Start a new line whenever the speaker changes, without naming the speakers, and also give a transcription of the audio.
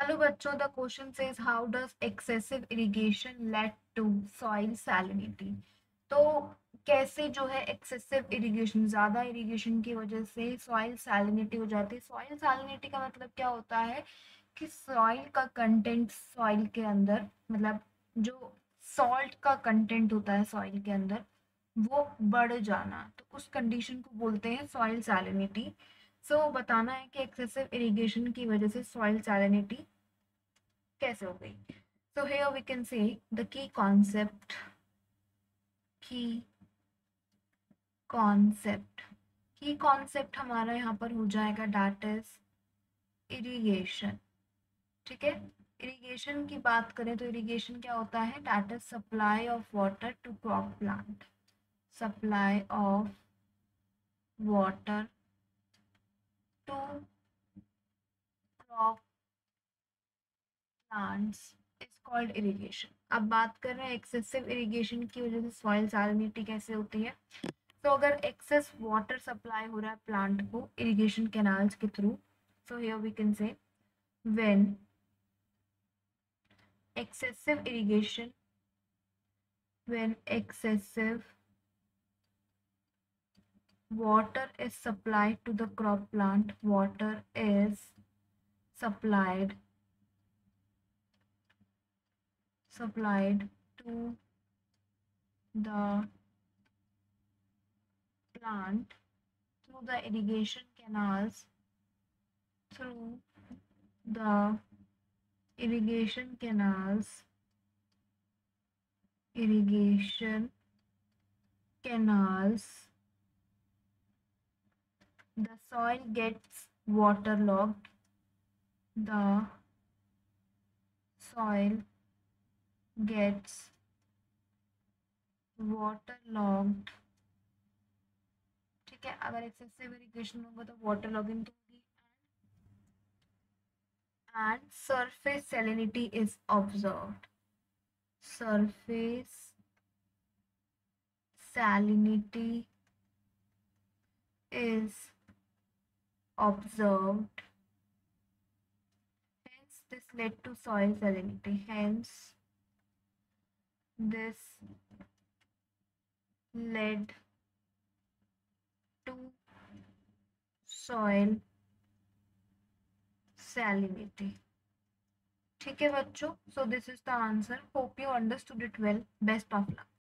Hello बच्चों the question says how does excessive irrigation led to soil salinity तो कैसे जो है एक्सेसिव इरिगेशन ज़्यादा इरिगेशन की वजह से सॉइल सैलिनिटी हो जाती है? सॉइल सैलिनिटी का मतलब क्या होता है कि सॉइल का कंटेंट सॉइल के अंदर मतलब जो सॉल्ट का कंटेंट होता है सॉइल के अंदर, वो बढ़ जाना। तो उस कंडीशन को बोलते हैं सॉइल सैलिनिटी सो so, बताना है कि एक्सेसिव इरिगेशन की वजह से सॉइल सैलिनिटी कैसे हो गई? So here we can say the की कॉन्सेप्ट की कॉन्सेप्ट की कॉन्सेप्ट हमारा यहाँ पर हो जाएगा डैट इज़ इरिगेशन ठीक है? इरिगेशन की बात करें तो इरिगेशन क्या होता है? That is supply of water to crop plant supply of water to crop plants is called irrigation अब बात कर रहे हैं एक्सेसिव इरिगेशन की वजह से सॉइल सैलिनिटी कैसे होती है? तो अगर एक्सेस वाटर सप्लाई हो रहा है प्लांट को इरिगेशन कैनाल्स के through so here we can say when excessive irrigation, when excessive water is supplied to the crop plant. Water is supplied supplied to the plant through the irrigation canals through the irrigation canals irrigation canals the soil gets waterlogged the soil gets waterlogged ठीक है अगर excessive irrigation होगा तो water logging तो होगी and surface salinity is observed. Surface salinity is observed. Hence, this led to soil salinity. Hence, this led to soil salinity ठीक है बच्चों so this is the answer hope you understood it well best of luck